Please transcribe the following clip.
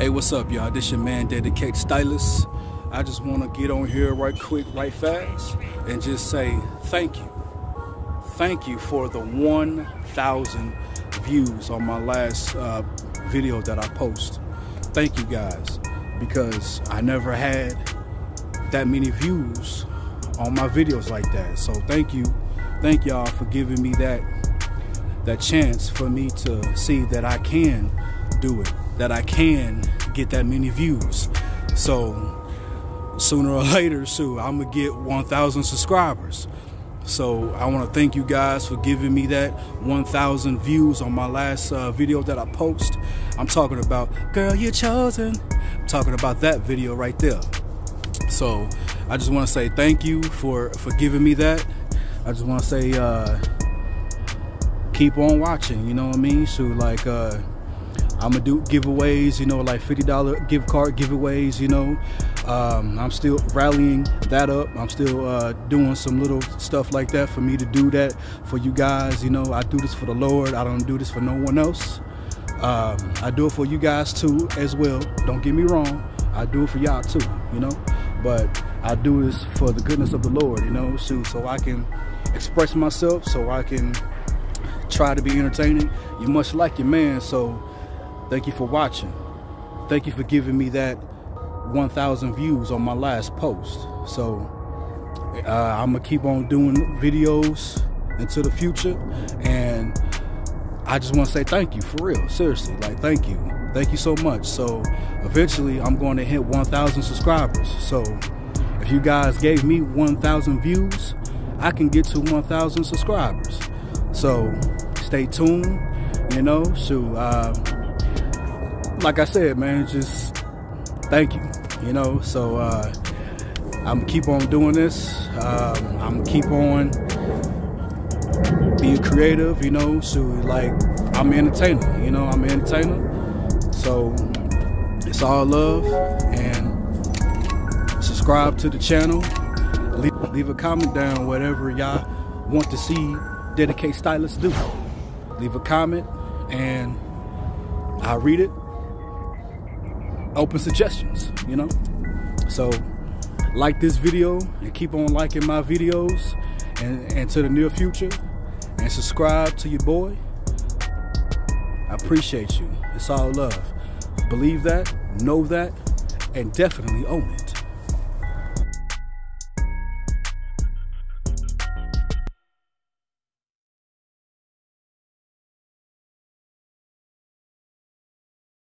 Hey, what's up, y'all? This your man, Dedicated Stylist. I just want to get on here right quick, right fast, and just say thank you. Thank you for the 1,000 views on my last uh, video that I post. Thank you guys, because I never had that many views on my videos like that. So thank you, thank y'all for giving me that that chance for me to see that I can do it that I can get that many views. So sooner or later, so I'm gonna get 1,000 subscribers. So I want to thank you guys for giving me that 1,000 views on my last uh, video that I post. I'm talking about "Girl, You're Chosen." I'm talking about that video right there. So I just want to say thank you for for giving me that. I just want to say uh, keep on watching. You know what I mean? So like. Uh, I'm gonna do giveaways, you know, like $50 gift card giveaways, you know. Um, I'm still rallying that up. I'm still uh, doing some little stuff like that for me to do that for you guys. You know, I do this for the Lord. I don't do this for no one else. Um, I do it for you guys too, as well. Don't get me wrong. I do it for y'all too, you know. But I do this for the goodness of the Lord, you know, so, so I can express myself, so I can try to be entertaining. You much like your man, so Thank you for watching. Thank you for giving me that 1,000 views on my last post. So uh, I'm gonna keep on doing videos into the future. And I just wanna say thank you for real, seriously, like thank you. Thank you so much. So eventually I'm going to hit 1,000 subscribers. So if you guys gave me 1,000 views, I can get to 1,000 subscribers. So stay tuned, you know, so uh, like I said, man, just thank you. You know, so uh, I'm keep on doing this. Um, I'm keep on being creative. You know, so like I'm an entertainer. You know, I'm an entertainer. So it's all love and subscribe to the channel. Leave, leave a comment down whatever y'all want to see Dedicate Stylists do. Leave a comment and I'll read it open suggestions, you know? So like this video and keep on liking my videos and, and to the near future and subscribe to your boy. I appreciate you. It's all love. Believe that, know that, and definitely own it.